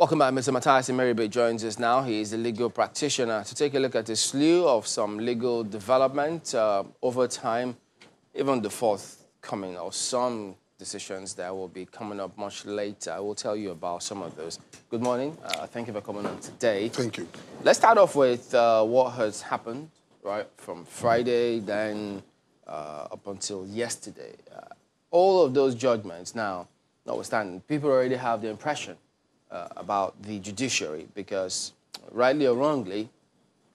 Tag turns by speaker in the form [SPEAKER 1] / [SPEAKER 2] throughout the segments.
[SPEAKER 1] Welcome back, Mr. Matthias Meribe joins us now. He is a legal practitioner to take a look at a slew of some legal development uh, over time, even the forthcoming of some decisions that will be coming up much later. I will tell you about some of those. Good morning. Uh, thank you for coming on today.
[SPEAKER 2] Thank you.
[SPEAKER 1] Let's start off with uh, what has happened, right, from Friday, then uh, up until yesterday. Uh, all of those judgments now, notwithstanding, people already have the impression uh, about the judiciary because, rightly or wrongly,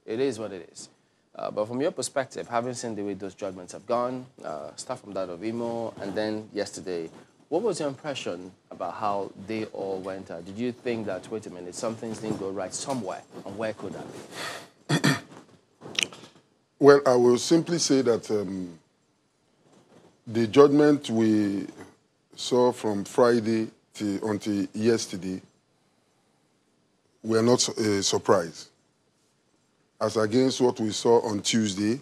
[SPEAKER 1] it is what it is. Uh, but from your perspective, having seen the way those judgments have gone, uh, start from that of Imo, and then yesterday, what was your impression about how they all went out? Did you think that, wait a minute, some things didn't go right somewhere, and where could that be?
[SPEAKER 2] well, I will simply say that um, the judgment we saw from Friday until yesterday were not a surprise. As against what we saw on Tuesday,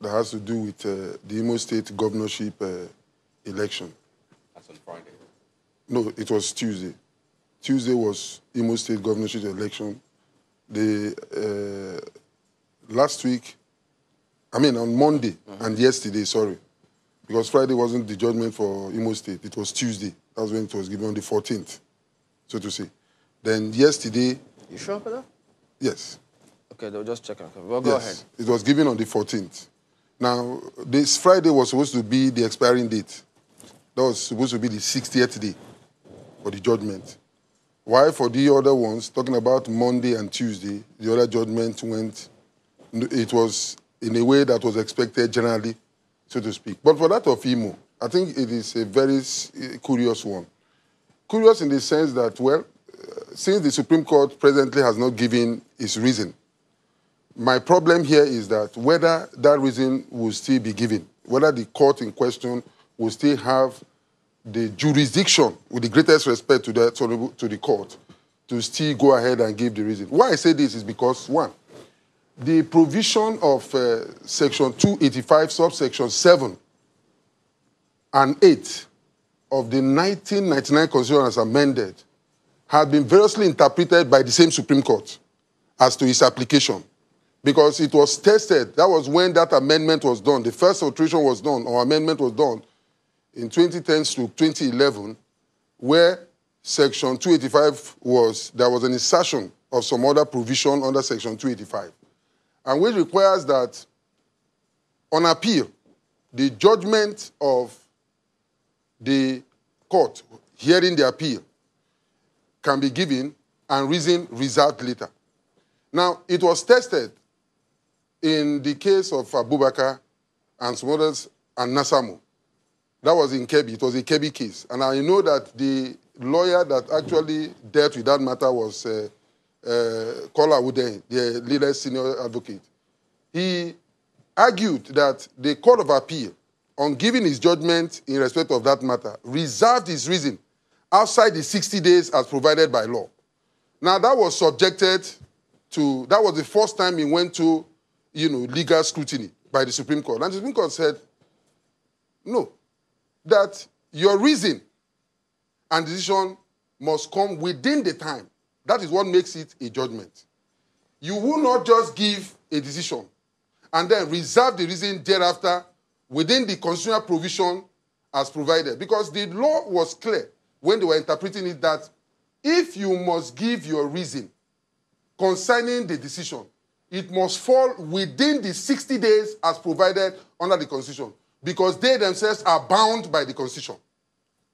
[SPEAKER 2] that has to do with uh, the Imo State governorship uh, election.
[SPEAKER 3] That's on Friday.
[SPEAKER 2] No, it was Tuesday. Tuesday was Imo State governorship election. The uh, last week, I mean on Monday mm-hmm. and yesterday, sorry, because Friday wasn't the judgment for Imo State. It was Tuesday. That was when it was given on the 14th, so to say. Then yesterday.
[SPEAKER 1] You sure about that?
[SPEAKER 2] Yes.
[SPEAKER 1] Okay, they'll just check. Well, go yes, ahead.
[SPEAKER 2] It was given on the 14th. Now, this Friday was supposed to be the expiring date. That was supposed to be the 60th day for the judgment. Why for the other ones, talking about Monday and Tuesday, the other judgment went, it was in a way that was expected generally, so to speak. But for that of Imo, I think it is a very eh, curious one. Curious in the sense that, well, since the Supreme Court presently has not given its reason, my problem here is that whether that reason will still be given, whether the court in question will still have the jurisdiction, with the greatest respect to the, to the court, to still go ahead and give the reason. Why I say this is because, one, the provision of uh, Section 285, subsection 7 and 8 of the 1999 Constitution as amended had been variously interpreted by the same Supreme Court as to its application. Because it was tested, that was when that amendment was done. The first alteration was done, or amendment was done in 2010 to 2011, where Section 285 was, there was an insertion of some other provision under Section 285, and which requires that on appeal, the judgment of the court hearing the appeal can be given and reason reserved later. Now, it was tested in the case of Abubakar and some others and Nasamu. That was in Kebbi. It was a Kebbi case. And I know that the lawyer that actually dealt with that matter was uh, uh, Kola Ude, the leader senior advocate. He argued that the Court of Appeal, on giving his judgment in respect of that matter, reserved his reason outside the 60 days as provided by law. Now, that was subjected to, that was the first time he went to, you know, legal scrutiny by the Supreme Court. And the Supreme Court said, no, that your reason and decision must come within the time. That is what makes it a judgment. You will not just give a decision and then reserve the reason thereafter within the constitutional provision as provided. Because the law was clear when they were interpreting it that if you must give your reason concerning the decision, it must fall within the 60 days as provided under the Constitution because they themselves are bound by the Constitution.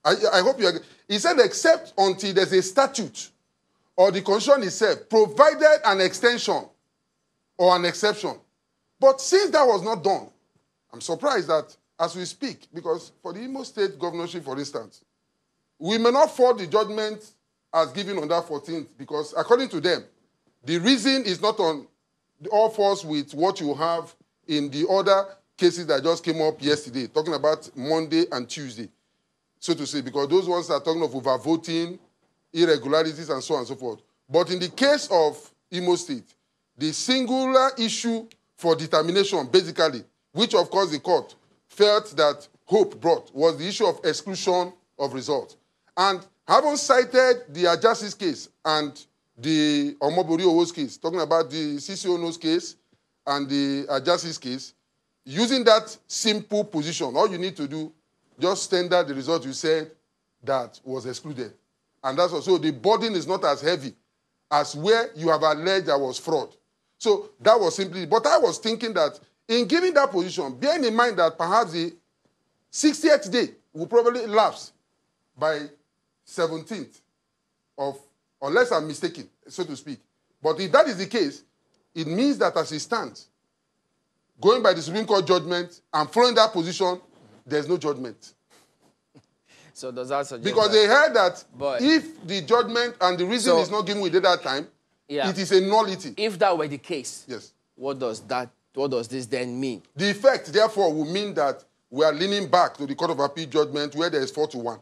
[SPEAKER 2] I, I hope you agree. He said, except until there's a statute or the Constitution itself provided an extension or an exception. But since that was not done, I'm surprised that as we speak, because for the Imo State governorship, for instance, we may not fall the judgment as given on that 14th because, according to them, the reason is not on all fours with what you have in the other cases that just came up yesterday, talking about Monday and Tuesday, so to say, because those ones are talking of overvoting, irregularities, and so on and so forth. But in the case of Imo State, the singular issue for determination, basically, which of course the court felt that hope brought, was the issue of exclusion of results. And Having cited the Ajasis case and the Omobori Owos case, talking about the CCONO's case and the Ajasis case, using that simple position, all you need to do, just tender the result you said that was excluded. And that's also the burden is not as heavy as where you have alleged there was fraud. So that was simply, but I was thinking that in giving that position, bearing in mind that perhaps the 60th day will probably lapse by 17th of, unless I'm mistaken, so to speak. But if that is the case, it means that as it stands, going by the Supreme Court judgment and following that position, there's no judgment.
[SPEAKER 1] So does that suggest
[SPEAKER 2] Because
[SPEAKER 1] that-
[SPEAKER 2] they heard that
[SPEAKER 1] But-
[SPEAKER 2] if the judgment and the reason
[SPEAKER 1] So-
[SPEAKER 2] is not given within that time,
[SPEAKER 1] Yeah.
[SPEAKER 2] it is a nullity.
[SPEAKER 1] if that were the case,
[SPEAKER 2] Yes.
[SPEAKER 1] what does that what does this then mean?
[SPEAKER 2] The effect, therefore, will mean that we are leaning back to the Court of Appeal judgment where there is four to one.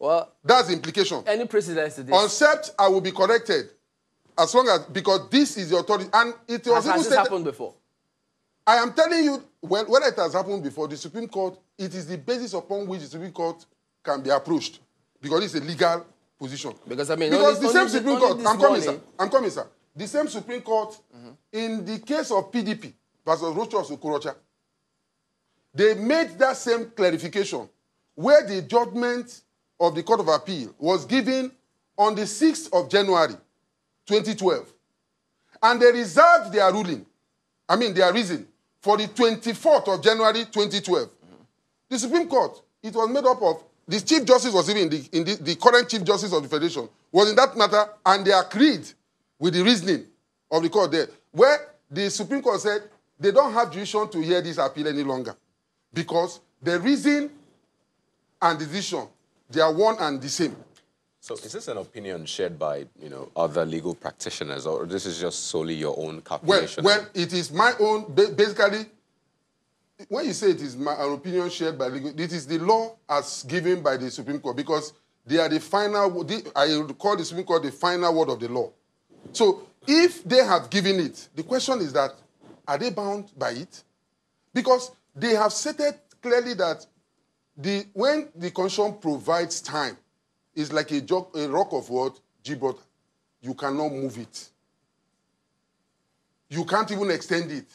[SPEAKER 1] Well,
[SPEAKER 2] That's the implication.
[SPEAKER 1] any precedence to this?
[SPEAKER 2] Except I will be corrected as long as because this is the authority and it was
[SPEAKER 1] has,
[SPEAKER 2] even
[SPEAKER 1] has this happened before?
[SPEAKER 2] I am telling you, when, when it has happened before, the Supreme Court, it is the basis upon which the Supreme Court can be approached because it's a legal position.
[SPEAKER 1] Because, I mean,
[SPEAKER 2] because
[SPEAKER 1] only-
[SPEAKER 2] the same
[SPEAKER 1] only-
[SPEAKER 2] Supreme
[SPEAKER 1] only
[SPEAKER 2] Court, I'm coming, sir. I'm coming, sir. The same Supreme Court, in the case of PDP versus Rochus Okorocha, they made that same clarification where the judgment of the Court of Appeal was given on the 6th of January 2012. And they reserved their ruling, I mean their reason, for the 24th of January 2012. The Supreme Court, it was made up of, the Chief Justice was even the, in the, the current Chief Justice of the Federation, was in that matter, and they agreed with the reasoning of the court there, where the Supreme Court said they don't have jurisdiction to hear this appeal any longer because the reason and decision, they are one and the same.
[SPEAKER 3] So is this an opinion shared by you know other legal practitioners, or this is just solely your own calculation?
[SPEAKER 2] well, it is my own. Basically, when you say it is my an opinion shared by legal, it is the law as given by the Supreme Court because they are the final. The, I would call the Supreme Court the final word of the law. So, if they have given it, the question is that are they bound by it? Because they have stated clearly that the when the constitution provides time, it's like a, a rock of what Gibraltar. You cannot move it. You can't even extend it,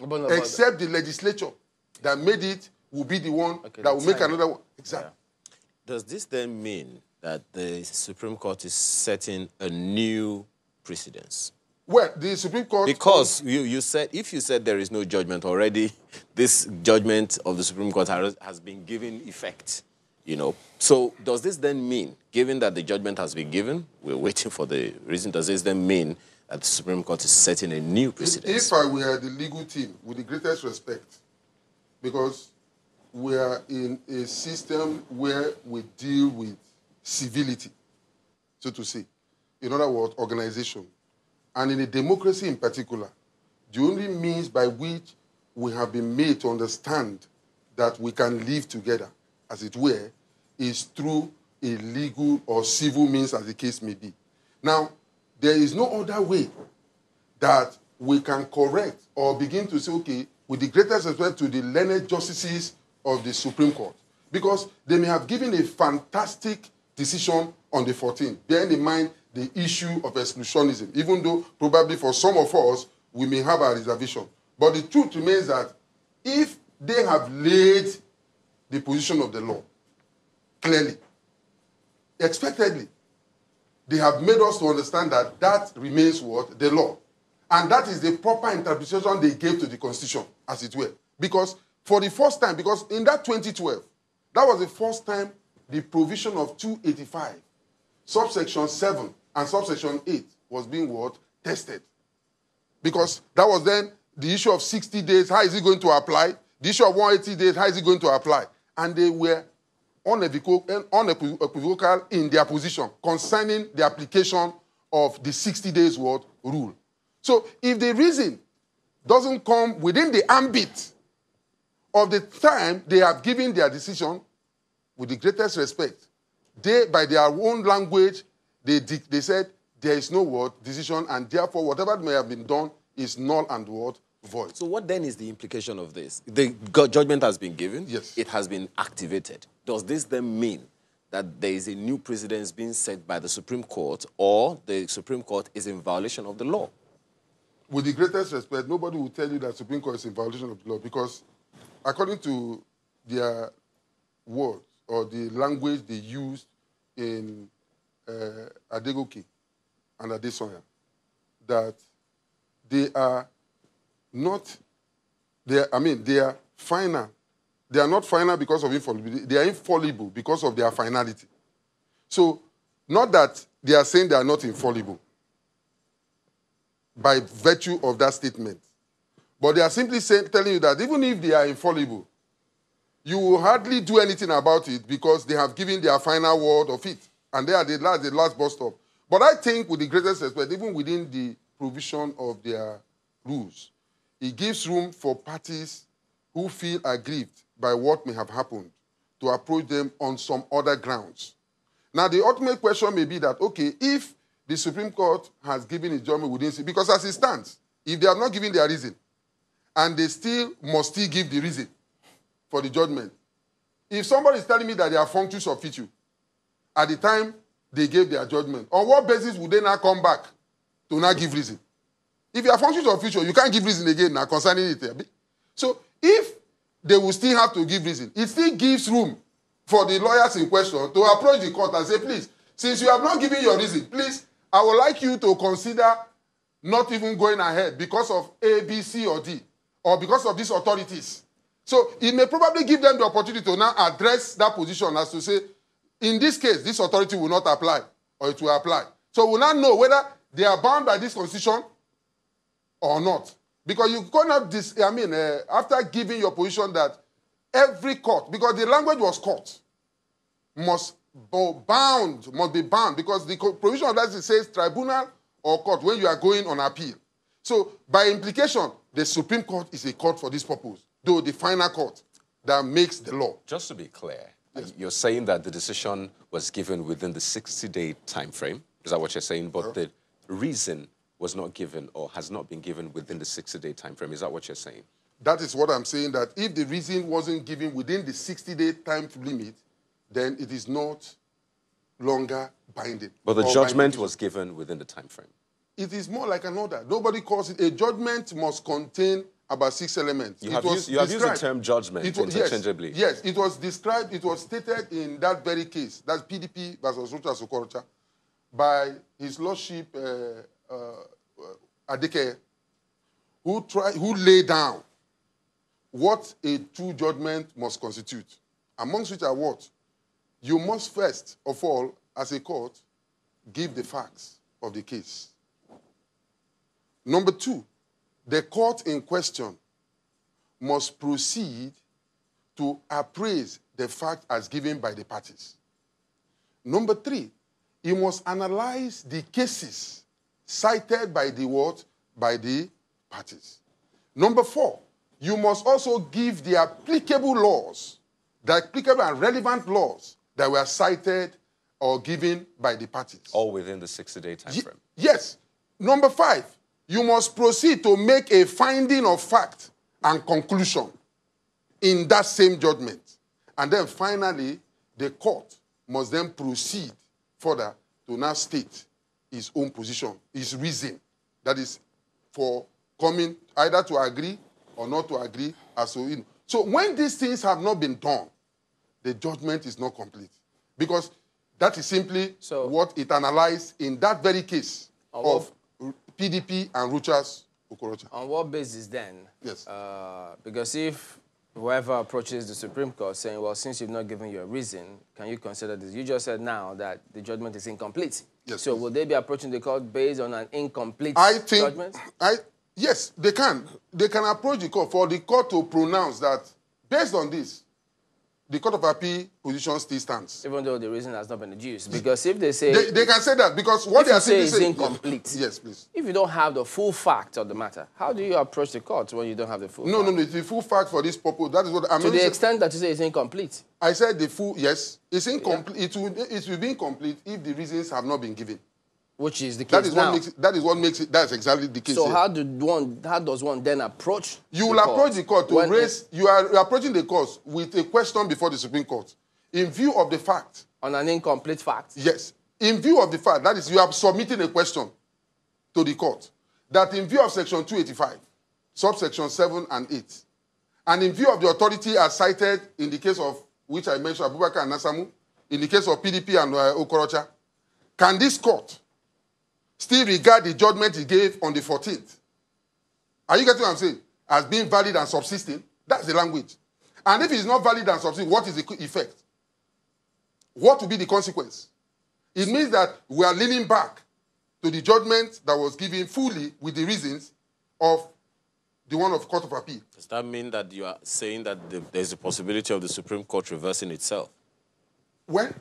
[SPEAKER 1] no,
[SPEAKER 2] except the legislature that made it will be the one
[SPEAKER 1] Okay,
[SPEAKER 2] that will make
[SPEAKER 1] time.
[SPEAKER 2] another one. Exactly.
[SPEAKER 4] Does this then mean that the Supreme Court is setting a new precedence?
[SPEAKER 2] Well, the Supreme Court
[SPEAKER 4] Because you, you said, if you said there is no judgment already, this judgment of the Supreme Court has, has been given effect, you know. So does this then mean, given that the judgment has been given, we're waiting for the reason, does this then mean that the Supreme Court is setting a new precedent?
[SPEAKER 2] If I were the legal team, with the greatest respect, because we are in a system where we deal with civility, so to say, in other words, organization, and in a democracy in particular, the only means by which we have been made to understand that we can live together, as it were, is through a legal or civil means, as the case may be. Now, there is no other way that we can correct or begin to say, okay, with the greatest respect to the learned justices of the Supreme Court, because they may have given a fantastic decision on the 14th, bearing in mind the issue of exclusionism, even though probably for some of us, we may have a reservation. But the truth remains that if they have laid the position of the law clearly, expectedly, they have made us to understand that that remains what? The law. And that is the proper interpretation they gave to the Constitution, as it were. Because for the first time, because in that 2012, that was the first time the provision of 285, subsection 7 and subsection 8 was being what? Tested. Because that was then the issue of 60 days, how is it going to apply? The issue of 180 days, how is it going to apply? And they were unequivocal, in their position concerning the application of the 60 days word rule. So if the reason doesn't come within the ambit of the time they have given their decision, with the greatest respect, they, by their own language, they, they said there is no word decision, and therefore whatever may have been done is null and void.
[SPEAKER 4] So what then is the implication of this? The judgment has been given.
[SPEAKER 2] Yes.
[SPEAKER 4] It has been activated. Does this then mean that there is a new precedent being set by the Supreme Court or the Supreme Court is in violation of the law?
[SPEAKER 2] with the greatest respect, nobody will tell you that Supreme Court is in violation of the law because, according to their words or the language they used in uh, Adegoke and Adesanya, that they are not, they are, I mean, they are final. They are not final because of infallibility. They are infallible because of their finality. So, not that they are saying they are not infallible by virtue of that statement. But they are simply saying, telling you that even if they are infallible, you will hardly do anything about it because they have given their final word of it. And they are the last, the last bus stop. But I think, with the greatest respect, even within the provision of their rules, it gives room for parties who feel aggrieved by what may have happened to approach them on some other grounds. Now, the ultimate question may be that, okay, if the Supreme Court has given its judgment within because as it stands, if they have not given their reason, and they still must still give the reason for the judgment, if somebody is telling me that they are functions of feature at the time they gave their judgment, on what basis would they now come back to now give reason? If you are functions of feature, you can't give reason again now concerning it. So if they will still have to give reason, it still gives room for the lawyers in question to approach the court and say, please, since you have not given your reason, please I would like you to consider not even going ahead because of A, B, C, or D, or because of these authorities. So it may probably give them the opportunity to now address that position as to say, in this case, this authority will not apply, or it will apply. So we'll not know whether they are bound by this constitution or not. Because you cannot, dis- I mean, uh, after giving your position that every court, because the language was court, must bound, must be bound, because the provision of that says tribunal or court when you are going on appeal. So, by implication, the Supreme Court is a court for this purpose, though the final court that makes the law.
[SPEAKER 3] Just to be clear, yes. you're saying that the decision was given within the 60 day time frame. Is that what you're saying? But the reason was not given or has not been given within the 60 day time frame. Is that what you're saying?
[SPEAKER 2] That is what I'm saying, that if the reason wasn't given within the 60 day time limit, then it is not longer binding.
[SPEAKER 3] But the judgment was given within the time frame.
[SPEAKER 2] It is more like an order. Nobody calls it a judgment must contain about six elements.
[SPEAKER 3] You, have used, you have, used, the term judgment it was, interchangeably.
[SPEAKER 2] Yes, yes, it was described, it was stated in that very case, that's PDP versus Rochas Okorocha, by His Lordship uh, uh, Adeke, who, try, who laid down what a true judgment must constitute, amongst which are what? you must first of all, as a court, give the facts of the case. Number two, the court in question must proceed to appraise the fact as given by the parties. Number three, he must analyze the cases cited by the what? By the parties. Number four, you must also give the applicable laws, the applicable and relevant laws that were cited or given by the parties.
[SPEAKER 3] All within the 60 day time frame.
[SPEAKER 2] yes. Number five, you must proceed to make a finding of fact and conclusion in that same judgment. And then finally, the court must then proceed further to now state his own position, his reason. That is for coming either to agree or not to agree as so. Know. So when these things have not been done, the judgment is not complete. Because that is simply so, what it analyzed in that very case of PDP and Rochas Okorocha.
[SPEAKER 1] On what basis then?
[SPEAKER 2] Yes.
[SPEAKER 1] Uh, because if whoever approaches the Supreme Court saying, well, since you've not given your reason, can you consider this? You just said now that the judgment is incomplete.
[SPEAKER 2] Yes.
[SPEAKER 1] So will they be approaching the court based on an incomplete
[SPEAKER 2] I think,
[SPEAKER 1] judgment?
[SPEAKER 2] I, yes, they can. They can approach the court for the court to pronounce that based on this, the Court of Appeal position still stands.
[SPEAKER 1] Even though the reason has not been adduced. Because if they say...
[SPEAKER 2] They, they can say that because what they are
[SPEAKER 1] saying
[SPEAKER 2] is
[SPEAKER 1] incomplete.
[SPEAKER 2] Yes, please.
[SPEAKER 1] If you don't have the full fact of the matter, how do you approach the court when you don't have the full
[SPEAKER 2] No,
[SPEAKER 1] fact?
[SPEAKER 2] no, no. It's the full fact for this purpose. That is what I
[SPEAKER 1] mean. To the extent that you say it's incomplete.
[SPEAKER 2] I said the full, yes. It's incomplete. Yeah. It, will, it will be incomplete if the reasons have not been given.
[SPEAKER 1] Which is the case
[SPEAKER 2] that is
[SPEAKER 1] now.
[SPEAKER 2] What makes it, that is what makes it. That's exactly the case.
[SPEAKER 1] So
[SPEAKER 2] here.
[SPEAKER 1] how do one? How does one then approach?
[SPEAKER 2] You will approach the court to when raise. You are approaching the court with a question before the Supreme Court, in view of the fact
[SPEAKER 1] On an incomplete fact.
[SPEAKER 2] Yes. In view of the fact, that is, you are submitting a question to the court, that in view of section 285, subsection 7 and 8, and in view of the authority as cited in the case of which I mentioned, Abubakar and Nasamu, in the case of PDP and uh, Okorocha, can this court still regard the judgment he gave on the 14th? Are you getting what I'm saying? As being valid and subsisting? That's the language. And if it's not valid and subsisting, what is the effect? What will be the consequence? It means that we are leaning back to the judgment that was given fully with the reasons of the one of Court of Appeal.
[SPEAKER 4] Does that mean that you are saying that the, there's a possibility of the Supreme Court reversing itself?
[SPEAKER 2] Well,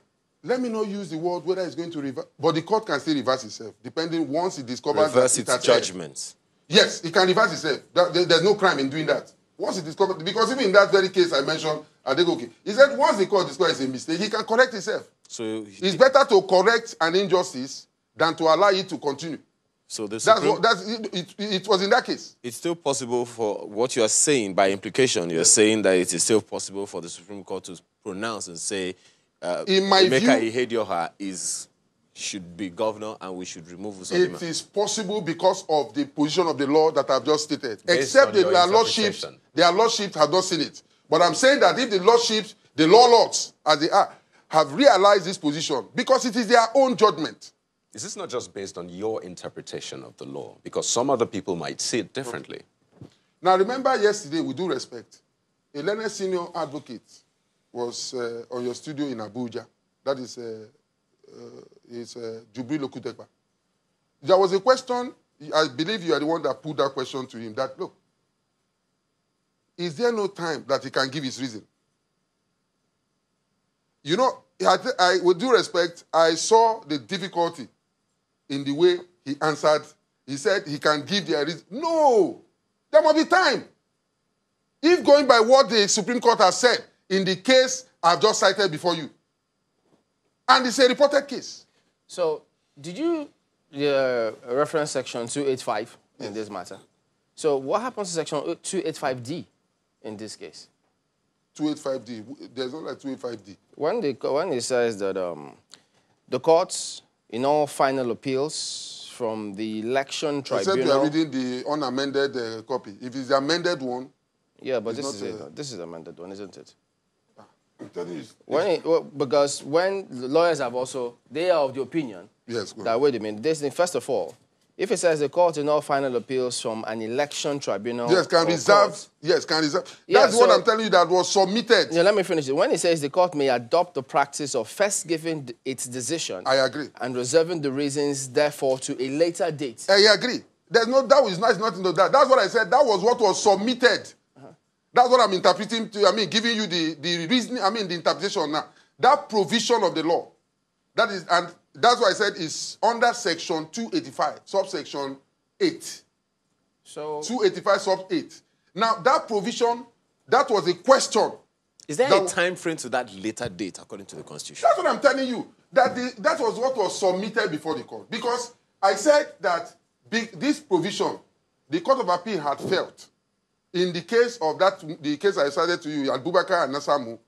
[SPEAKER 2] let me not use the word whether it's going to reverse, but the court can still reverse itself, depending once it discovers
[SPEAKER 4] Reverse
[SPEAKER 2] that
[SPEAKER 4] its
[SPEAKER 2] it has
[SPEAKER 4] judgments.
[SPEAKER 2] Yes, it can reverse itself. There's no crime in doing that. Once it discovers, because even in that very case I mentioned, Adegoke, he said once the court discovers a mistake, he can correct itself.
[SPEAKER 4] So,
[SPEAKER 2] It's better to correct an injustice than to allow it to continue.
[SPEAKER 4] so the
[SPEAKER 2] That's
[SPEAKER 4] Supreme,
[SPEAKER 2] what, that's, it, it, it was in that case.
[SPEAKER 4] it's still possible for what you are saying by implication. You're saying that it is still possible for the Supreme Court to pronounce and say, uh,
[SPEAKER 2] In my
[SPEAKER 4] Emeka
[SPEAKER 2] view-
[SPEAKER 4] Ihedioha is should be governor and we should remove
[SPEAKER 2] It is possible because of the position of the law that I've just stated.
[SPEAKER 3] Based
[SPEAKER 2] Except
[SPEAKER 3] your
[SPEAKER 2] their lordships, their lordships have not seen it. But I'm saying that if the lordships, the law lords, as they are, have realized this position, because it is their own judgment.
[SPEAKER 3] Is this not just based on your interpretation of the law? Because some other people might see it differently.
[SPEAKER 2] Now, remember yesterday, with due respect, a learned senior advocate was uh, on your studio in Abuja. That is, uh, uh, is uh, Jubril Okutekpa. There was a question, I believe you are the one that put that question to him, that, look, is there no time that he can give his reason? You know, I, I, with due respect, I saw the difficulty in the way he answered. He said he can give the reason. No, there must be time. If going by what the Supreme Court has said in the case I've just cited before you, and it's a reported case.
[SPEAKER 1] So, did you uh, reference section 285 in this matter? So, what happens to section 285D in this case?
[SPEAKER 2] 285D. There's not like 285D.
[SPEAKER 1] When, the, when it says that um, the courts, in all final appeals from the election
[SPEAKER 2] Except you
[SPEAKER 1] tribunal.
[SPEAKER 2] are reading the unamended uh, copy. If it's the amended one,
[SPEAKER 1] yeah, but
[SPEAKER 2] it's
[SPEAKER 1] this is, it.
[SPEAKER 2] uh,
[SPEAKER 1] this is amended one, isn't it?
[SPEAKER 2] I'm telling you.
[SPEAKER 1] When it, well, because when lawyers have also, they are of the opinion
[SPEAKER 2] Yes,
[SPEAKER 1] that, wait a minute, this thing, first of all, if it says the court in all final appeals from an election tribunal.
[SPEAKER 2] Yes, can reserve.
[SPEAKER 1] court-
[SPEAKER 2] Yes, can reserve.
[SPEAKER 1] Yeah,
[SPEAKER 2] That's what I'm telling you that was submitted.
[SPEAKER 1] Yeah, let me finish it. When it says the court may adopt the practice of first giving its decision
[SPEAKER 2] I agree.
[SPEAKER 1] and reserving the reasons, therefore, to a later date.
[SPEAKER 2] I agree. There's no that was not nothing to that. That's what I said. That was what was submitted. That's what I'm interpreting to. I mean, giving you the the reason. I mean, the interpretation now. That provision of the law. That is, and that's why I said is under section 285, subsection 8.
[SPEAKER 1] So,
[SPEAKER 2] 285 sub 8. Now, that provision, that was a question.
[SPEAKER 4] Is there
[SPEAKER 2] That-
[SPEAKER 4] a time frame to that later date according to the Constitution?
[SPEAKER 2] That's what I'm telling you. That the, that was what was submitted before the court. Because I said that this provision, the Court of Appeal had felt in the case of that, the case I cited to you, Abubakar and Nasamu,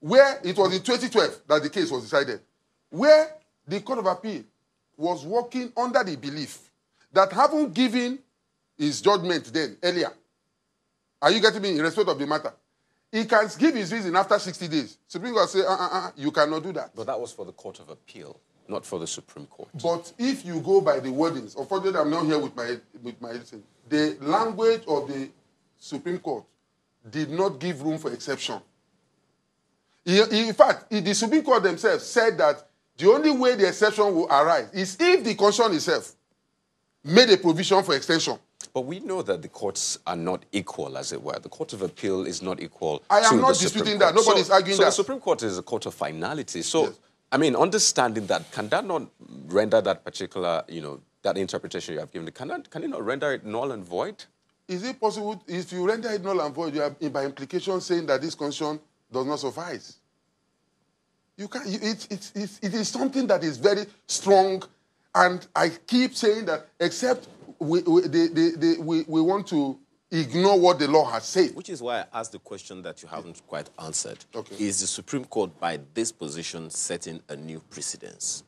[SPEAKER 2] where it was in 2012 that the case was decided, where the Court of Appeal was working under the belief that having given his judgment then earlier, are you getting me in respect of the matter? He can give his reason after 60 days. Supreme Court say, uh, uh, uh, you cannot do that.
[SPEAKER 3] But that was for the Court of Appeal, not for the Supreme Court.
[SPEAKER 2] But if you go by the wordings, unfortunately, I'm not here with my with my editing. The language of the Supreme Court did not give room for exception. In, fact, the Supreme Court themselves said that the only way the exception will arise is if the Constitution itself made a provision for extension.
[SPEAKER 3] But we know that the courts are not equal, as it were. The Court of Appeal is not equal.
[SPEAKER 2] I am not disputing that.
[SPEAKER 3] Court.
[SPEAKER 2] Nobody's
[SPEAKER 3] so,
[SPEAKER 2] arguing
[SPEAKER 3] so
[SPEAKER 2] that.
[SPEAKER 3] the Supreme Court is a court of finality. So,
[SPEAKER 2] Yes.
[SPEAKER 3] I mean, understanding that, can that not render that particular, you know, that interpretation you have given, can, that, can it not render it null and void?
[SPEAKER 2] Is it possible if you render it null and void, you are by implication saying that this constitution does not suffice? You can you, it, it, it, it is something that is very strong, and I keep saying that except we, we, the, the, the, we, we want to ignore what the law has said.
[SPEAKER 4] Which is why I asked the question that you haven't quite answered.
[SPEAKER 2] Okay.
[SPEAKER 4] Is the Supreme Court, by this position, setting a new precedence?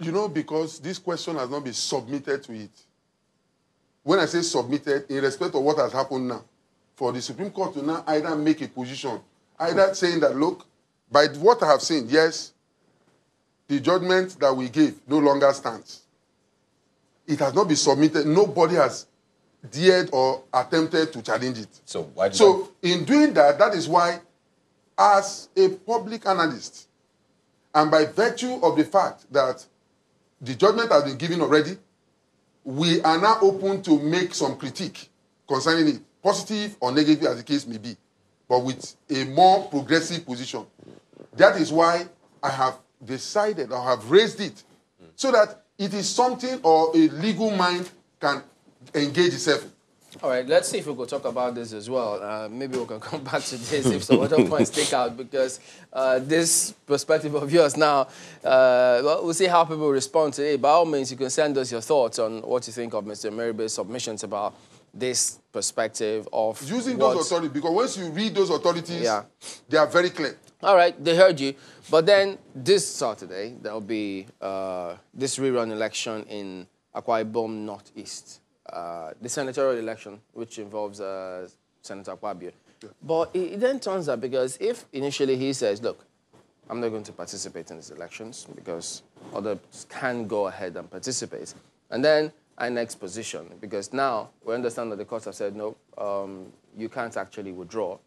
[SPEAKER 2] You know, because this question has not been submitted to it. When I say submitted, in respect of what has happened now, for the Supreme Court to now either make a position, either saying that, look, by what I have seen, yes, the judgment that we gave no longer stands. It has not been submitted. Nobody has dared or attempted to challenge it.
[SPEAKER 3] So why
[SPEAKER 2] So, in doing that, that is why, as a public analyst, and by virtue of the fact that the judgment has been given already, we are now open to make some critique concerning it, positive or negative as the case may be, but with a more progressive position. That is why I have decided or have raised it so that it is something or a legal mind can engage itself.
[SPEAKER 1] All right, let's see if we could talk about this as well. Uh, maybe we can come back to this if some other points stick out because uh, this perspective of yours now, uh, well, we'll see how people respond to it. By all means, you can send us your thoughts on what you think of Mr. Meribe's submissions about this perspective of
[SPEAKER 2] Using
[SPEAKER 1] what-
[SPEAKER 2] those authorities, because once you read those authorities,
[SPEAKER 1] Yeah.
[SPEAKER 2] they are very clear.
[SPEAKER 1] All right, they heard you. But then this Saturday, there'll be uh, this rerun election in Akwa Ibom Northeast, uh, the senatorial election, which involves uh, Senator Akpabio. But it, then turns out because if initially he says, look, I'm not going to participate in these elections because others can go ahead and participate. And then our next position, because now we understand that the courts have said, no, um, you can't actually withdraw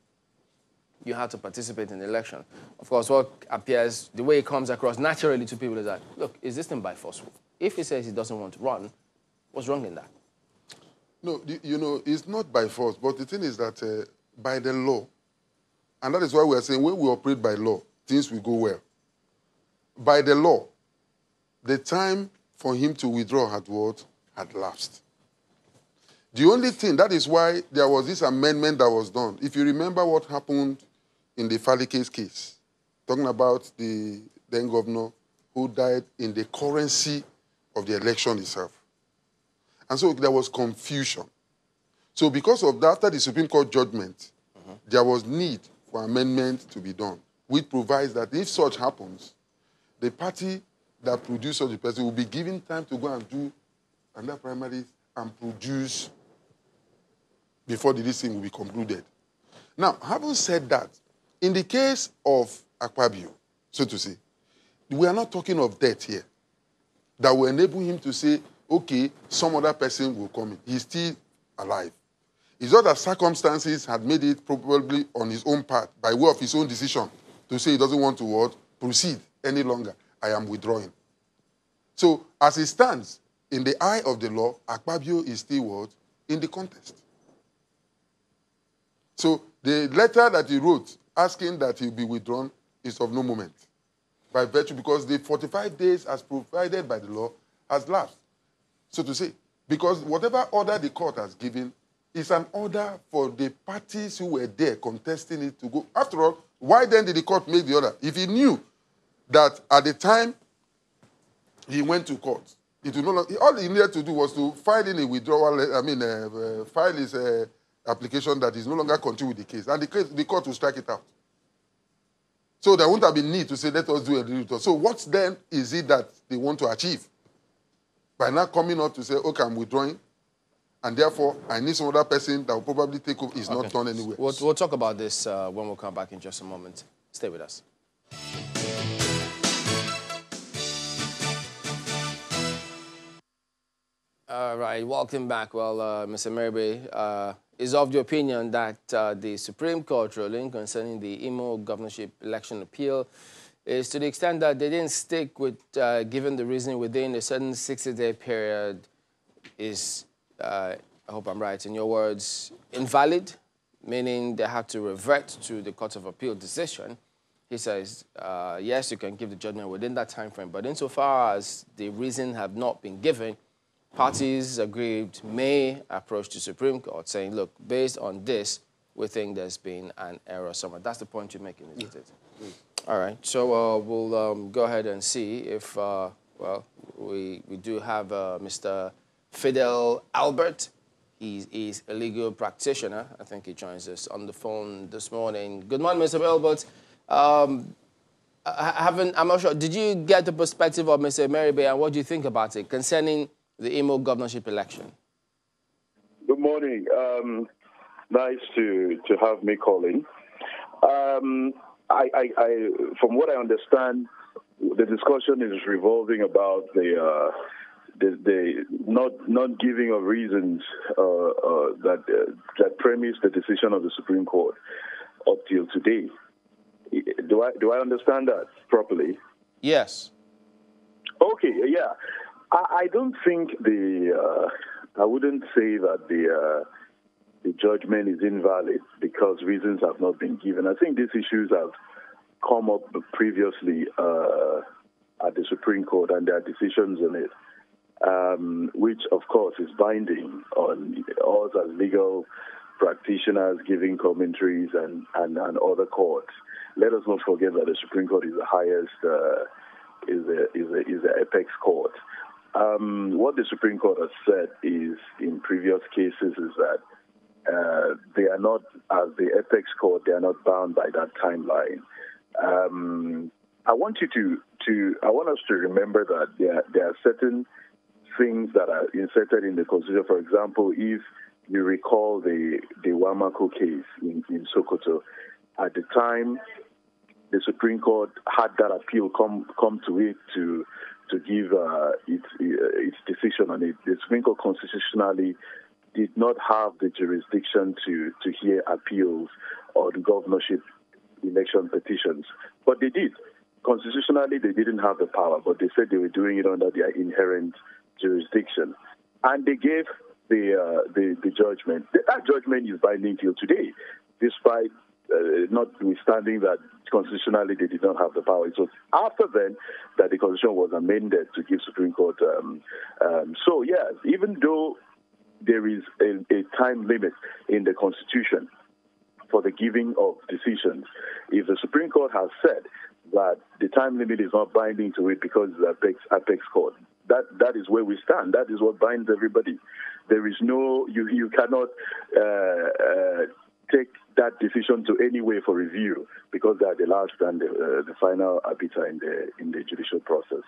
[SPEAKER 1] you have to participate in the election. Of course, what appears, the way it comes across naturally to people is that, look, is this thing by force? If he says he doesn't want to run, what's wrong in that?
[SPEAKER 2] No, you, know, it's not by force, but the thing is that uh, by the law, and that is why we are saying when we operate by law, things will go well. By the law, the time for him to withdraw had what? Had lapsed. The only thing, that is why there was this amendment that was done. If you remember what happened in the Faleke's case, talking about the then governor who died in the currency of the election itself. And so there was confusion. So because of that, after the Supreme Court judgment, there was need for amendment to be done, which provides that if such happens, the party that produced such a person will be given time to go and do another primaries and produce before the listing will be concluded. Now, having said that, in the case of Akpabio, so to say, we are not talking of death here that will enable him to say, okay, some other person will come in. He's still alive. It's not that circumstances had made it probably on his own part, by way of his own decision, to say he doesn't want to what, proceed any longer. I am withdrawing. So, as it stands, in the eye of the law, Akpabio is still what? In the contest. So, the letter that he wrote asking that he be withdrawn is of no moment by virtue because the 45 days as provided by the law has lapsed. So to say, because whatever order the court has given is an order for the parties who were there contesting it to go. After all, why then did the court make the order? If he knew that at the time he went to court, would no longer, all he needed to do was to file in a withdrawal, I mean, uh, uh, file his uh, application that is no longer continue with the case, and the, case, the court will strike it out. So there won't have been need to say, let us do a review. So what then is it that they want to achieve? By now coming up to say, okay, I'm withdrawing, and therefore I need some other person that will probably take over. Is not done anywhere.
[SPEAKER 1] We'll, we'll talk about this uh, when we come back in just a moment. Stay with us. All right, welcome back. Well, uh, Mr. Meribe uh, is of the opinion that uh, the Supreme Court ruling concerning the Imo governorship election appeal is to the extent that they didn't stick with uh, given the reason within a certain 60-day period is, uh, I hope I'm right in your words, invalid, meaning they have to revert to the Court of Appeal decision. He says, uh, yes, you can give the judgment within that time frame, but insofar as the reason have not been given, parties aggrieved may approach the Supreme Court saying, look, based on this, we think there's been an error somewhere. That's the point you're making, isn't it? All right, so uh, we'll um, go ahead and see if, uh, well, we, we do have uh, Mr. Fidel Albert He's, is a legal practitioner. I think he joins us on the phone this morning. Good morning, Mr. Albert. Um, I haven't, I'm not sure. Did you get the perspective of Mr. Emeribay and what do you think about it concerning the Imo governorship election?
[SPEAKER 5] Good morning. Um, nice to, to have me calling. Um, I, I, I, from what I understand, the discussion is revolving about the uh, the, the, not not giving of reasons uh, uh, that uh, that premise the decision of the Supreme Court up till today. Do I do I understand that properly?
[SPEAKER 1] Yes.
[SPEAKER 5] Okay. Yeah. I, I don't think the uh, I wouldn't say that the uh, the judgment is invalid because reasons have not been given. I think these issues have come up previously uh, at the Supreme Court and there are decisions on it, um, which of course is binding on us as legal practitioners giving commentaries and, and, and other courts. Let us not forget that the Supreme Court is the highest, uh, is, a, is, a, is the apex court. Um, what the Supreme Court has said is, in previous cases, is that uh, they are not, as the apex court, they are not bound by that timeline. Um, I want you to, to, I want us to remember that there, there are certain things that are inserted in the Constitution. For example, if you recall the, the Wamako case in, in Sokoto, at the time, the Supreme Court had that appeal come come to it to to give uh, its uh, its decision on it. The Supreme Court constitutionally did not have the jurisdiction to to hear appeals on governorship election petitions, but they did. Constitutionally, they didn't have the power, but they said they were doing it under their inherent jurisdiction, and they gave the uh, the, the judgment. That judgment is binding till today, despite uh, notwithstanding that constitutionally they did not have the power. It was after then that the constitution was amended to give Supreme Court. Um, um, so yes, even though there is a, a time limit in the constitution for the giving of decisions, if the Supreme Court has said that the time limit is not binding to it because it's apex, apex court, that that is where we stand. That is what binds everybody. There is no you you cannot uh, uh, take that decision to any way for review because they are the last and the, uh, the final arbiter in the in the judicial process.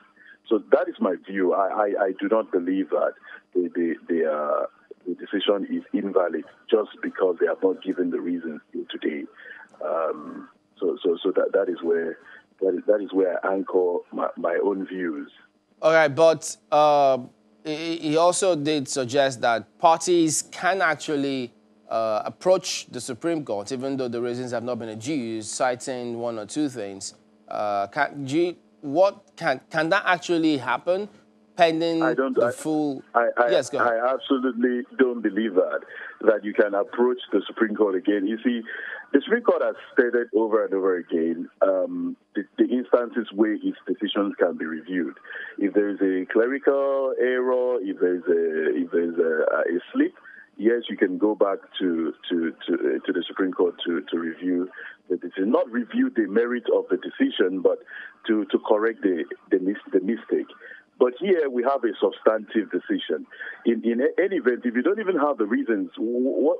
[SPEAKER 5] So that is my view. I, I, I do not believe that the the, the, uh, the, decision is invalid just because they have not given the reasons today. Um, so so so that that is where that is, that is where I anchor my, my own views.
[SPEAKER 1] All right, but uh, he also did suggest that parties can actually uh, approach the Supreme Court, even though the reasons have not been adduced, citing one or two things. Uh, can, you, what can can that actually happen? Pending
[SPEAKER 5] I don't,
[SPEAKER 1] the
[SPEAKER 5] I,
[SPEAKER 1] full.
[SPEAKER 5] I, I,
[SPEAKER 1] yes, go ahead.
[SPEAKER 5] I absolutely don't believe that that you can approach the Supreme Court again. You see, the Supreme Court has stated over and over again um, the, the, instances where its decisions can be reviewed. If there is a clerical error, if there is a if there is a, a slip, yes, you can go back to to to, uh, to the Supreme Court to, to review the decision, not review the merit of the decision, but to, to correct the, the the mistake. But here we have a substantive decision. In, in any event, if you don't even have the reasons, what,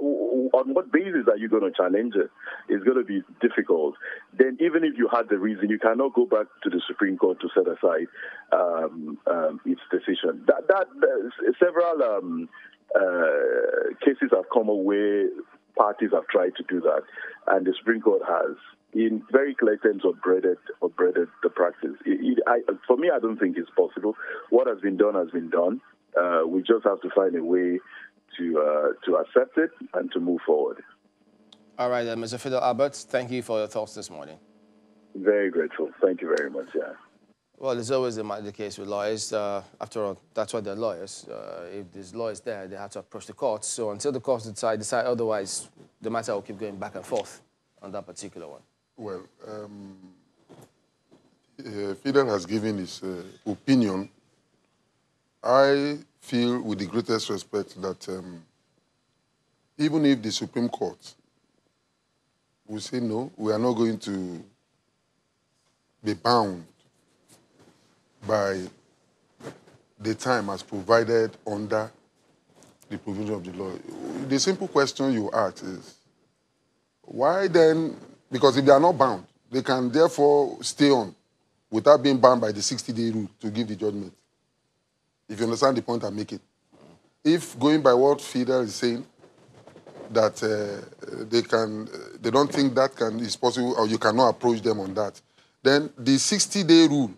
[SPEAKER 5] on what basis are you going to challenge it? It's going to be difficult. Then, even if you had the reason, you cannot go back to the Supreme Court to set aside um, um, its decision. That, that uh, several um, uh, cases have come away. Parties have tried to do that, and the Supreme Court has, in very clear terms, upbraided, upbraided the practice. It, it, I, for me, I don't think it's possible. What has been done has been done. Uh, we just have to find a way to uh, to accept it and to move forward.
[SPEAKER 1] All right, then, Mr. Fidel Albert, thank you for your thoughts this morning.
[SPEAKER 5] Very grateful. Thank you very much. Yeah.
[SPEAKER 1] Well, it's always the, the case with lawyers. Uh, after all, that's why they're lawyers. Uh, if there's lawyers there, they have to approach the courts. So until the courts decide, decide otherwise, the matter will keep going back and forth on that particular one.
[SPEAKER 2] Well, um, uh, Fidel has given his uh, opinion. I feel, with the greatest respect, that um, even if the Supreme Court will say no, we are not going to be bound by the time as provided under the provision of the law. The simple question you ask is, why then, because if they are not bound, they can therefore stay on without being bound by the 60-day rule to give the judgment. If you understand the point I'm making. If going by what Fidel is saying, that uh, they can, they don't think that can is possible, or you cannot approach them on that, then the 60-day rule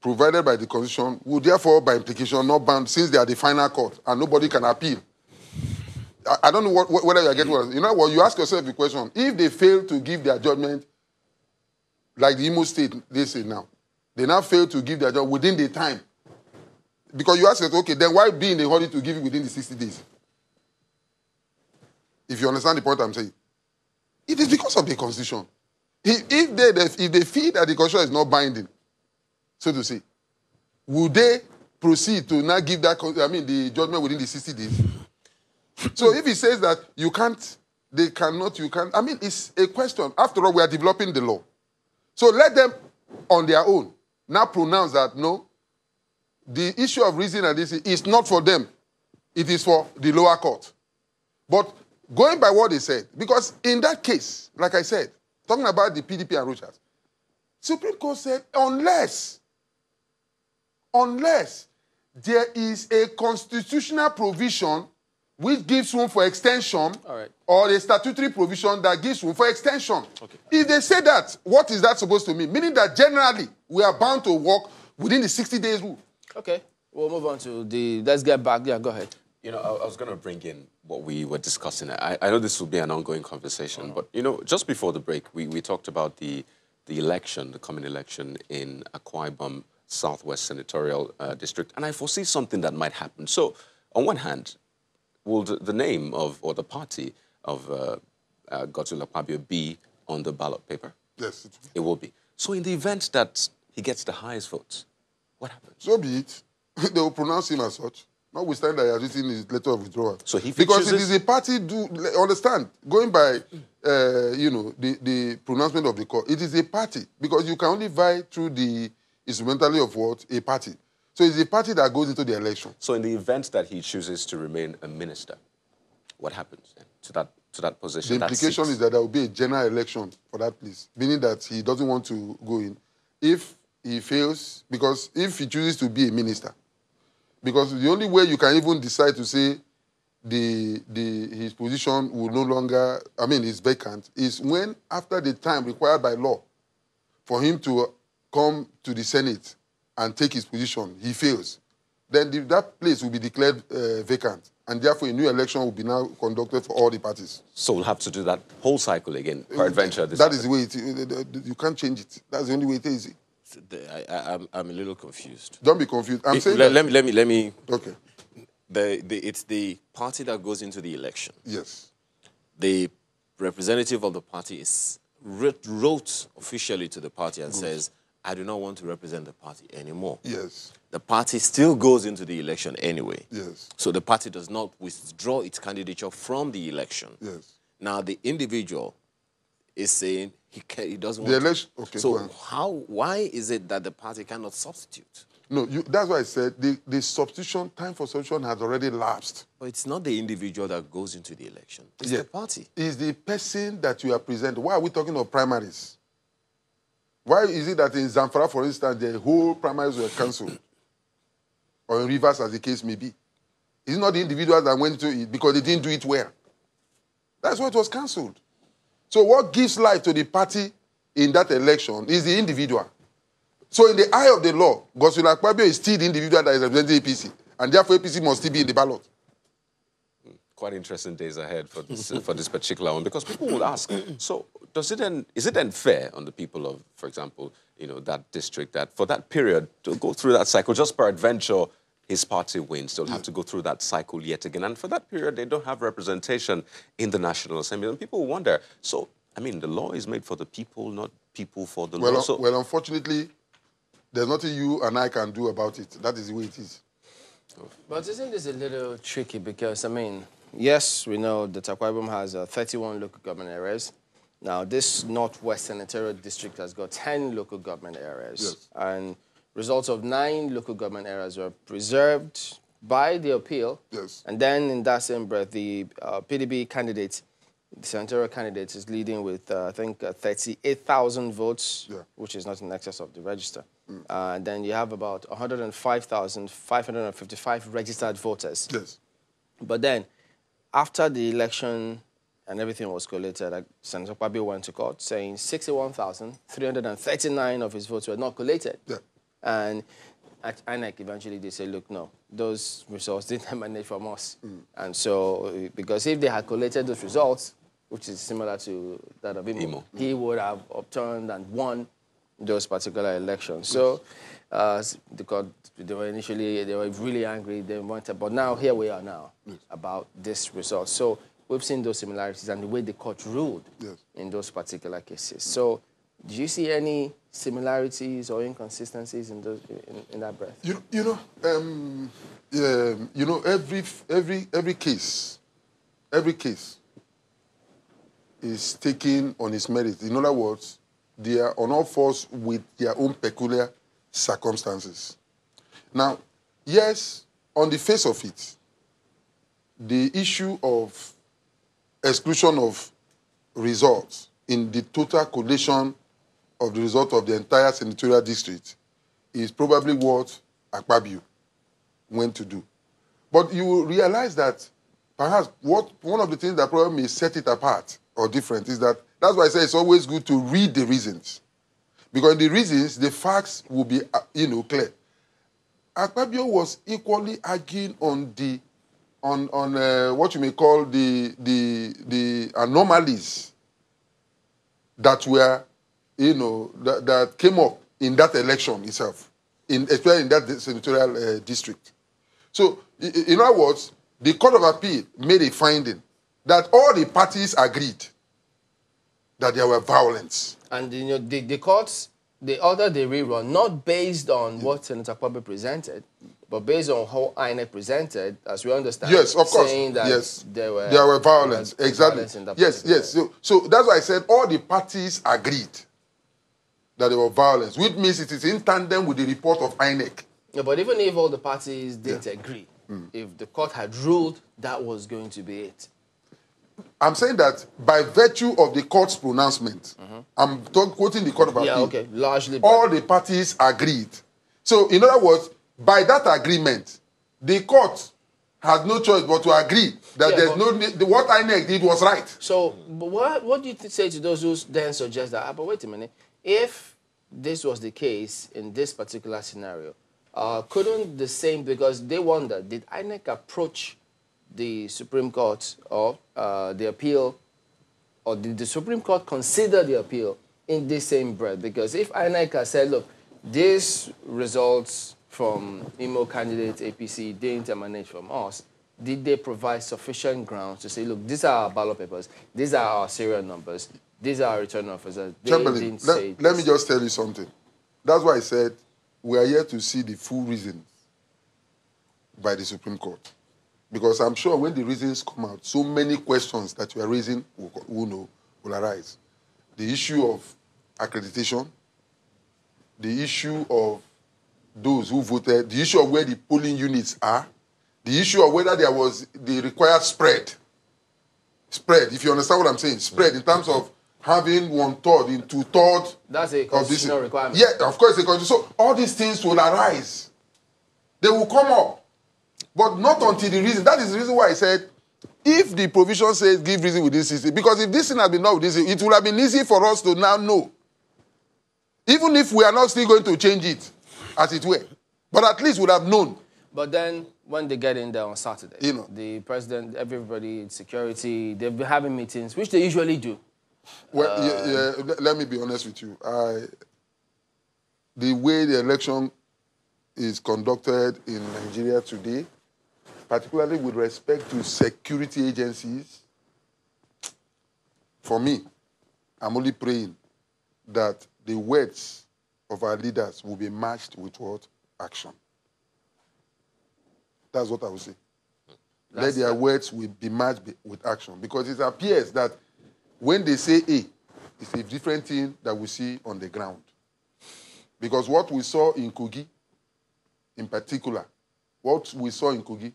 [SPEAKER 2] provided by the Constitution would therefore, by implication, not bound since they are the final court and nobody can appeal. I, I don't know what, whether you are getting what you know. What you ask yourself the question: If they fail to give their judgment, like the Imo State they say now, they now fail to give their judgment within the time. Because you ask yourself, okay, then why be in a hurry to give it within the 60 days? If you understand the point I'm saying, it is because of the Constitution. If, if they if they feel that the Constitution is not binding, so to say, would they proceed to now give that, I mean, the judgment within the 60 days? So if he says that you can't, they cannot, you can't, I mean, it's a question. After all, we are developing the law. So let them, on their own, now pronounce that no, the issue of reason and this is not for them. It is for the lower court. But going by what they said, because in that case, like I said, talking about the PDP and Rochas, Supreme Court said unless unless there is a constitutional provision which gives room for extension or a statutory provision that gives room for extension. Okay. If they say that, what is that supposed to mean? Meaning that generally we are bound to work within the 60 days rule.
[SPEAKER 1] Okay. We'll move on to the. Let's get back. Yeah, go ahead.
[SPEAKER 3] You know, I, I was going to bring in what we were discussing. I, I know this will be an ongoing conversation, but, you know, just before the break, we, we talked about the, the election, the coming election in Akwa Ibom Southwest Senatorial uh, District, and I foresee something that might happen. So, on one hand, will the, name of or the party of uh, uh, Godswill Akpabio be on the ballot paper?
[SPEAKER 2] Yes,
[SPEAKER 3] it will. it will be. So, in the event that he gets the highest votes, what happens?
[SPEAKER 2] So be it. they will pronounce him as such. Notwithstanding that he has written his letter of withdrawal.
[SPEAKER 3] So he
[SPEAKER 2] because
[SPEAKER 3] chooses...
[SPEAKER 2] it is a party do understand going by uh, you know the, the pronouncement of the court. It is a party because you can only vie through the instrumentality of what a party. So it's the party that goes into the election.
[SPEAKER 3] So in the event that he chooses to remain a minister, what happens then to that to that position?
[SPEAKER 2] The implication is that there will be a general election for that place, meaning that he doesn't want to go in. If he fails, because if he chooses to be a minister, because the only way you can even decide to say the, the, his position will no longer, I mean, is vacant, is when, after the time required by law for him to come to the Senate and take his position, he fails, then the, that place will be declared uh, vacant. And therefore, a new election will be now conducted for all the parties.
[SPEAKER 3] So we'll have to do that whole cycle again, per adventure.
[SPEAKER 2] That is the way it is. You can't change it. That's the only way it is.
[SPEAKER 4] I, I, I'm, I'm a little confused.
[SPEAKER 2] Don't be confused. I'm
[SPEAKER 4] it,
[SPEAKER 2] saying
[SPEAKER 4] let, let, me let me let me.
[SPEAKER 2] Okay.
[SPEAKER 4] The, the, it's the party that goes into the election.
[SPEAKER 2] Yes.
[SPEAKER 4] The representative of the party is wrote officially to the party and Good. says, "I do not want to represent the party anymore."
[SPEAKER 2] Yes.
[SPEAKER 4] The party still goes into the election anyway.
[SPEAKER 2] Yes.
[SPEAKER 4] So the party does not withdraw its candidature from the election.
[SPEAKER 2] Yes.
[SPEAKER 4] Now the individual is saying he, can, he doesn't
[SPEAKER 2] the
[SPEAKER 4] want
[SPEAKER 2] election, to. Okay,
[SPEAKER 4] so how, why is it that the party cannot substitute?
[SPEAKER 2] No, you, that's why I said the, the substitution, time for substitution has already lapsed.
[SPEAKER 4] But it's not the individual that goes into the election. It's yeah. the party.
[SPEAKER 2] It's the person that you are presenting. Why are we talking of primaries? Why is it that in Zamfara, for instance, the whole primaries were cancelled? or in Rivers, as the case may be. It's not the individuals that went into it because they didn't do it well. That's why it was cancelled. So what gives life to the party in that election is the individual. So in the eye of the law, Godswill Akpabio is still the individual that is representing APC, and therefore APC must still be in the ballot.
[SPEAKER 3] Quite interesting days ahead for this, for this particular one, because people will ask, so does it then, is it then fair on the people of, for example, you know, that district, that for that period, to go through that cycle, just per adventure, his party wins, they'll have to go through that cycle yet again. And for that period, they don't have representation in the National Assembly. And people wonder, so, I mean, the law is made for the people, not people for the
[SPEAKER 2] well,
[SPEAKER 3] law. So,
[SPEAKER 2] well, unfortunately, there's nothing you and I can do about it. That is the way it is.
[SPEAKER 1] But isn't this a little tricky? Because, I mean, yes, we know that Akwa has uh, 31 local government areas. Now, this Northwest Senatorial District has got 10 local government areas.
[SPEAKER 2] Yes.
[SPEAKER 1] And Results of nine local government areas were preserved by the appeal.
[SPEAKER 2] Yes.
[SPEAKER 1] And then in that same breath, the uh, PDP candidate, the senatorial candidate, is leading with, uh, I think, uh, 38,000 votes,
[SPEAKER 2] Yeah.
[SPEAKER 1] which is not in excess of the register. Uh, and then you have about 105,555 registered voters.
[SPEAKER 2] Yes.
[SPEAKER 1] But then, after the election and everything was collated, Senator Akpabio went to court saying 61,339 of his votes were not collated.
[SPEAKER 2] Yeah.
[SPEAKER 1] And at INEC, eventually they say, look, no, those results didn't emanate from us. Mm. And so, because if they had collated those results, which is similar to that of Imo,
[SPEAKER 3] Imo.
[SPEAKER 1] he would have upturned and won those particular elections. So, uh, court, they were initially they were really angry. They wanted, but now here we are now about this result. So we've seen those similarities and the way the court ruled
[SPEAKER 2] Yes.
[SPEAKER 1] in those particular cases. So, do you see any similarities or inconsistencies in those in, in that breath?
[SPEAKER 2] You, you know, um, um, you know, every every every case, every case is taken on its merit. In other words, they are on all fours with their own peculiar circumstances. Now, yes, on the face of it, the issue of exclusion of results in the total collation of the result of the entire senatorial district is probably what Akpabio went to do. But you will realize that perhaps what one of the things that probably may set it apart or different is that that's why I say it's always good to read the reasons. Because the reasons, the facts will be uh, you know clear. Akpabio was equally arguing on the on on uh, what you may call the the the anomalies that were you know that, that came up in that election itself, in especially in that senatorial uh, district. So, in other words, the Court of Appeal made a finding that all the parties agreed that there were violence.
[SPEAKER 1] And you know, the, the courts, they ordered the rerun, not based on what Senator Akpabio presented, but based on how INEC presented, as we understand.
[SPEAKER 2] Yes, of course.
[SPEAKER 1] Saying that
[SPEAKER 2] yes,
[SPEAKER 1] there were
[SPEAKER 2] there were violence.
[SPEAKER 1] there was
[SPEAKER 2] exactly.
[SPEAKER 1] violence
[SPEAKER 2] yes, yes. So, so that's why I said all the parties agreed that there were violence, which means it is in tandem with the report of INEC.
[SPEAKER 1] Yeah, but even if all the parties didn't agree,
[SPEAKER 2] Hmm.
[SPEAKER 1] if the court had ruled, that was going to be it.
[SPEAKER 2] I'm saying that by virtue of the court's pronouncement, I'm talk, quoting the court of appeal.
[SPEAKER 1] Mm-hmm. Yeah, okay, largely.
[SPEAKER 2] all the parties agreed. So, in other words, by that agreement, the court has no choice but to agree that
[SPEAKER 1] Yeah,
[SPEAKER 2] there's no the, what INEC did was right.
[SPEAKER 1] So, but what, what do you say to those who then suggest that, ah, but wait a minute, if this was the case in this particular scenario, uh, couldn't the same, because they wonder, did INEC approach the Supreme Court or uh, the appeal, or did the Supreme Court consider the appeal in this same breath? Because if INEC has said, look, these results from IMO candidate APC didn't emanate from us, did they provide sufficient grounds to say, look, these are our ballot papers, these are our serial numbers, these are our return officers? They
[SPEAKER 2] Chamberlain,
[SPEAKER 1] didn't say
[SPEAKER 2] let, let me just tell you something. That's why I said we are here to see the full reasons by the Supreme Court. Because I'm sure when the reasons come out, so many questions that you are raising will, will, know, will arise. The issue of accreditation, the issue of those who voted, the issue of where the polling units are, the issue of whether there was the required spread. Spread, if you understand what I'm saying, spread in terms of having one third in two third
[SPEAKER 1] That's a
[SPEAKER 2] of
[SPEAKER 1] constitutional requirement.
[SPEAKER 2] Yeah, of course, a constitution. So all these things will arise. They will come up, but not until the reason. That is the reason why I said, if the provision says give reason with this system, because if this thing had been done with this, it would have been easy for us to now know. Even if we are not still going to change it, as it were, but at least we would have known.
[SPEAKER 1] But then when they get in there on Saturday,
[SPEAKER 2] You know.
[SPEAKER 1] the president, everybody, security, they've been having meetings, which they usually do.
[SPEAKER 2] Well, uh, yeah, yeah, let me be honest with you. I, the way the election is conducted in Nigeria today, particularly with respect to security agencies, for me, I'm only praying that the words of our leaders will be matched with what? Action. That's what I would say. Let their words will be matched with action. Because it appears that when they say A, it's a different thing that we see on the ground. Because what we saw in Kogi, in particular, what we saw in Kogi.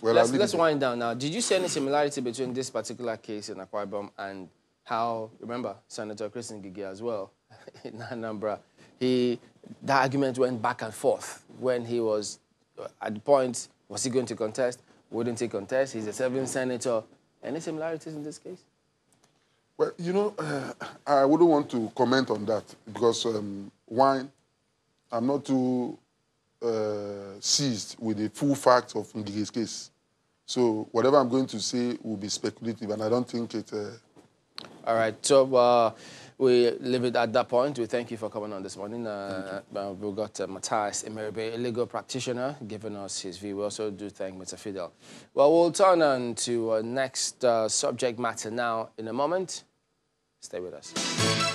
[SPEAKER 2] Well,
[SPEAKER 1] let's, let's wind down now. Did you see any similarity between this particular case in Akwa Ibom and how, remember, Senator Chris Ngige as well, in Anambra, he, the argument went back and forth when he was uh, at the point, was he going to contest? Wouldn't he contest? He's a serving senator. Any similarities in this case?
[SPEAKER 2] Well, you know, uh, I wouldn't want to comment on that because um, wine, I'm not too uh, seized with the full facts of Ngige's case. So whatever I'm going to say will be speculative, and I don't think it. Uh,
[SPEAKER 1] All right, so uh, we leave it at that point. We thank you for coming on this morning. Uh, uh, we've got uh, Matthias Emerbe, a legal practitioner, giving us his view. We also do thank Mr. Fidel. Well, we'll turn on to uh, next uh, subject matter now in a moment. Stay with us.